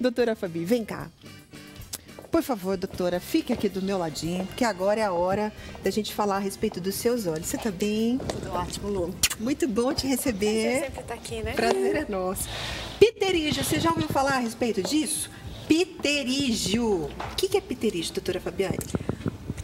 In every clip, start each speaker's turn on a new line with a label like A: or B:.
A: Doutora Fabi, vem cá. Por favor, doutora, fique aqui do meu ladinho, porque agora é a hora da gente falar a respeito dos seus olhos. Você tá bem?
B: Tudo ótimo, Lu.
A: Muito bom te receber.
B: Você sempre tá aqui, né?
A: Prazer é nosso. Pterígio, você já ouviu falar a respeito disso? Pterígio. O que é pterígio, doutora Fabiane?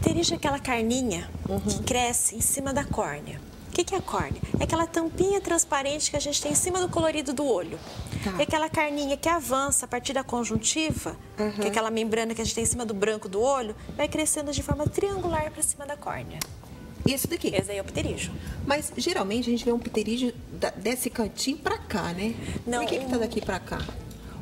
B: Pterígio é aquela carninha que cresce em cima da córnea. O que, que é a córnea? É aquela tampinha transparente que a gente tem em cima do colorido do olho.
A: Tá.
B: É aquela carninha que avança a partir da conjuntiva, que é aquela membrana que a gente tem em cima do branco do olho, vai crescendo de forma triangular para cima da córnea.
A: E esse daqui?
B: Esse aí é o pterígio.
A: Mas geralmente a gente vê um pterígio desse cantinho pra cá, né?
B: Não,
A: Por que, que tá
B: um-
A: daqui pra cá?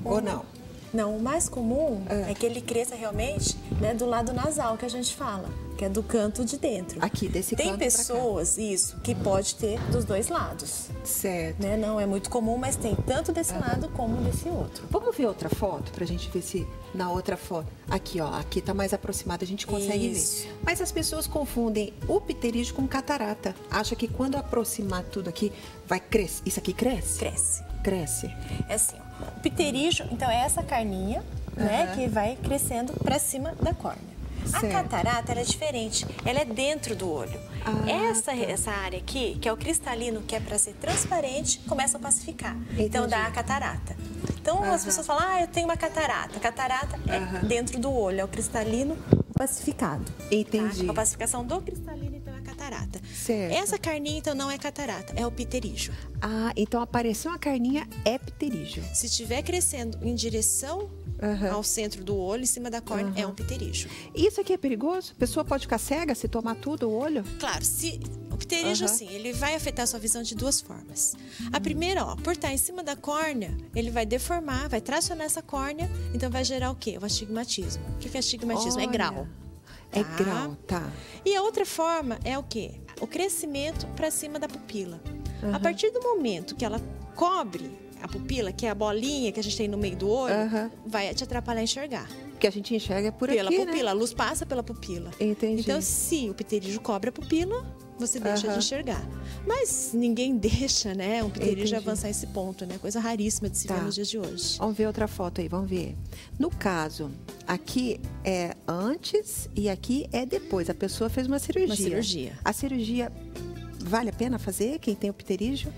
A: Ou não?
B: Não, o mais comum
A: É.
B: é, que ele cresça realmente né, do lado nasal que a gente fala, que é do canto de dentro.
A: Aqui, desse
B: Tem
A: canto cá.
B: pessoas, isso, que pode ter dos dois lados.
A: Certo.
B: Né? Não é muito comum, mas tem tanto desse lado como desse outro.
A: Vamos ver outra foto pra gente ver se na outra foto. Aqui, ó, aqui tá mais aproximado, a gente consegue
B: Isso.
A: ver. Mas as pessoas confundem o pterígio com catarata. Acha que quando aproximar tudo aqui, vai crescer. Isso aqui cresce?
B: Cresce.
A: Cresce.
B: É assim, ó. o pterígio, então é essa carninha, né,
A: Aham.
B: que vai crescendo para cima da córnea. A
A: Certo.
B: catarata ela é diferente, ela é dentro do olho.
A: Ah,
B: essa,
A: tá.
B: essa área aqui, que é o cristalino, que é para ser transparente, começa a pacificar. Então
A: Entendi.
B: dá a catarata. Então
A: Aham.
B: as pessoas falam, ah, eu tenho uma catarata. Catarata é
A: Aham.
B: dentro do olho, é o cristalino pacificado.
A: Entendi.
B: Tá? A pacificação do cristalino, então, é a catarata.
A: Certo.
B: Essa carninha, então, não é catarata, é o pterígio.
A: Ah, então apareceu uma carninha é pterígio.
B: Se estiver crescendo em direção
A: Aham.
B: ao centro do olho, em cima da córnea, é um pterígio.
A: Isso aqui é perigoso? A pessoa pode ficar cega se tomar tudo o olho?
B: Claro, se o pterígio,
A: Aham.
B: assim, ele vai afetar a sua visão de duas formas. A primeira, ó, por estar em cima da córnea, ele vai deformar, vai tracionar essa córnea, então vai gerar o quê? O astigmatismo. O que é astigmatismo? É
A: Olha.
B: grau.
A: É
B: Tá?
A: grau, tá.
B: E a outra forma é o quê? O crescimento para cima da pupila. A partir do momento que ela cobre a pupila, que é a bolinha que a gente tem no meio do olho, vai te atrapalhar a enxergar.
A: Que a gente enxerga por
B: pela
A: aqui,
B: pupila,
A: né?
B: a luz passa pela pupila.
A: Entendi.
B: Então, se o pterígio cobre a pupila, você deixa de enxergar. Mas ninguém deixa, né, um pterígio
A: Entendi.
B: avançar esse ponto, né? Coisa raríssima de se
A: Tá.
B: ver nos dias de hoje.
A: Vamos ver outra foto aí, vamos ver. No caso, aqui é antes e aqui é depois. A pessoa fez uma cirurgia.
B: Uma cirurgia.
A: A cirurgia vale a pena fazer? Quem tem o pterígio?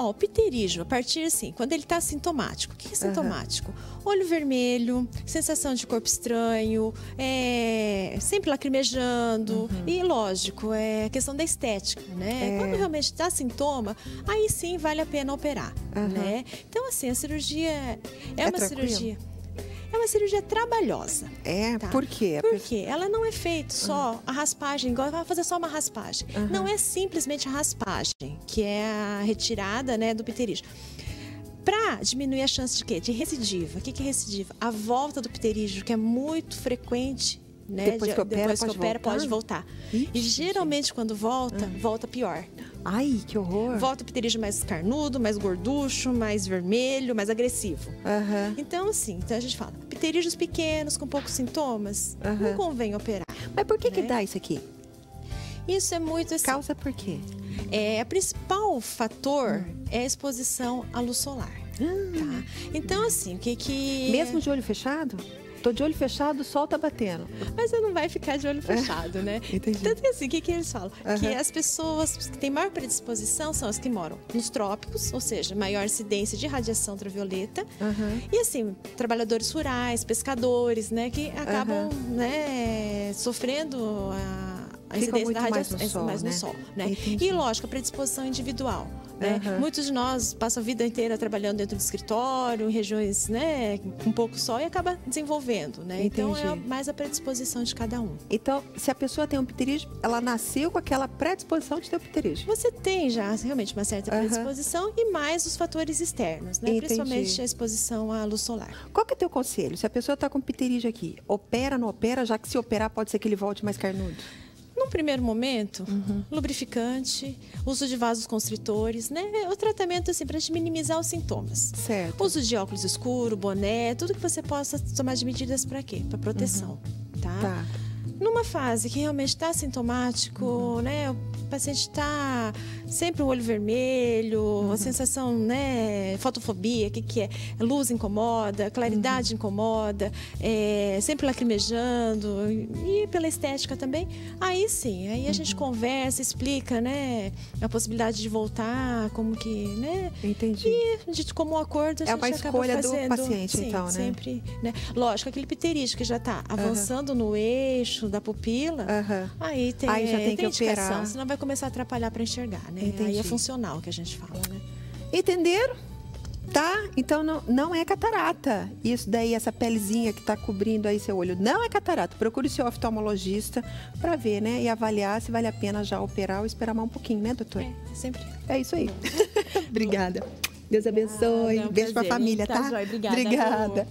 B: Ó, o pterígio, a partir assim, quando ele tá sintomático. O que é sintomático? Olho vermelho, sensação de corpo estranho, é, sempre lacrimejando. E lógico, é questão da estética, né?
A: É.
B: Quando realmente dá sintoma, aí sim vale a pena operar,
A: Aham.
B: né? Então, assim, a cirurgia é,
A: É
B: uma
A: tranquilo?
B: cirurgia. Uma cirurgia trabalhosa.
A: É,
B: Tá.
A: por quê? A
B: Por
A: pessoa-
B: quê? Ela não é feita só a raspagem, igual vai fazer só uma raspagem. Não é simplesmente a raspagem, que é a retirada né, do pterígio. Para diminuir a chance de quê? De recidiva. O que que é recidiva? A volta do pterígio, que é muito frequente. Né?
A: Depois
B: de-
A: que opera,
B: depois que
A: pode
B: opera,
A: voltar?
B: pode voltar.
A: Ixi,
B: e geralmente, quando volta, volta pior.
A: Ai, que horror.
B: Volta o pterígio mais carnudo, mais gorducho, mais vermelho, mais agressivo.
A: Aham.
B: Então, assim, então a gente fala, pterígios pequenos, com poucos sintomas,
A: Aham.
B: não convém operar.
A: Mas por que que
B: Né?
A: dá isso aqui?
B: Isso é muito assim.
A: Causa por quê?
B: É, o principal fator é a exposição à luz solar. Tá? Então, assim, o que que.
A: Mesmo de olho fechado? Tô de olho fechado, o sol tá batendo.
B: Mas você não vai ficar de olho fechado, né?
A: Entendi.
B: Tanto que assim, o que, que eles falam? Que
A: Aham.
B: as pessoas que têm maior predisposição são as que moram nos trópicos, ou seja, maior incidência de radiação ultravioleta.
A: Aham.
B: E assim, trabalhadores rurais, pescadores, né, que acabam, né, sofrendo a, a incidência da
A: mais
B: radiação
A: no sol,
B: mais
A: né?
B: no sol, né?
A: Entendi.
B: E lógico, a predisposição individual, né?
A: Aham.
B: Muitos de nós passam a vida inteira trabalhando dentro do escritório, em regiões, né, com pouco sol e acaba desenvolvendo, né? Então é mais a predisposição de cada um.
A: Então, se a pessoa tem um pterígio, ela nasceu com aquela predisposição de ter o pterígio.
B: Você tem já realmente uma certa predisposição e mais os fatores externos, né?
A: Entendi.
B: Principalmente a exposição à luz solar.
A: Qual que é o teu conselho? Se a pessoa está com pterígio aqui, opera, não opera, já que se operar pode ser que ele volte mais carnudo?
B: Num primeiro momento,
A: Uhum.
B: lubrificante, uso de vasos constritores, né? O tratamento assim para minimizar os sintomas.
A: Certo.
B: Uso de óculos escuro, boné, tudo que você possa tomar de medidas para quê? Para proteção, tá?
A: Tá.
B: Numa fase que realmente está sintomático,
A: Uhum.
B: né? paciente está sempre o olho vermelho,
A: Uhum.
B: a sensação, né, fotofobia, o que, que é? Luz incomoda, claridade
A: Uhum.
B: incomoda, é, sempre lacrimejando e pela estética também. Aí sim, aí a
A: Uhum.
B: gente conversa, explica, né, a possibilidade de voltar, como que, né?
A: Entendi.
B: E de comum acordo a
A: É
B: gente
A: uma
B: acaba
A: escolha do
B: fazendo.
A: paciente,
B: sim,
A: então, né?
B: sempre, né? Lógico, aquele pterígio que já está avançando no eixo da pupila,
A: Aham.
B: aí tem,
A: Aí já
B: é,
A: tem que operar.
B: senão vai começar a atrapalhar para enxergar, né?
A: Entendi.
B: Aí é funcional que a gente fala, né?
A: Entenderam? Tá? Então não, não é catarata. Isso daí, essa pelezinha que tá cobrindo aí seu olho, não é catarata. Procure seu oftalmologista para ver, né? E avaliar se vale a pena já operar ou esperar mais um pouquinho, né, doutor?
B: É, sempre.
A: É isso aí. Obrigada. Deus abençoe.
B: é um
A: Beijo pra
B: prazer,
A: família?
B: Tá
A: tá?
B: joia. Obrigada,
A: Obrigada.